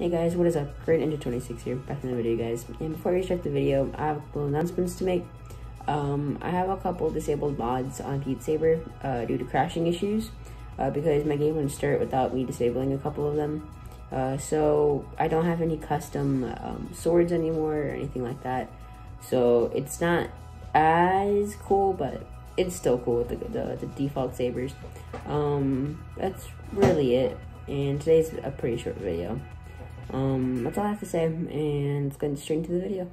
Hey guys, what is up? Great Ninja 26 here, back in the video guys. And before we start the video, I have a couple announcements to make. Um, I have a couple disabled mods on Beat Saber uh, due to crashing issues uh, because my game wouldn't start without me disabling a couple of them. Uh, so I don't have any custom um, swords anymore or anything like that. So it's not as cool, but it's still cool with the, the, the default sabers. Um, that's really it. And today's a pretty short video. Um, that's all I have to say, and let's go straight into the video.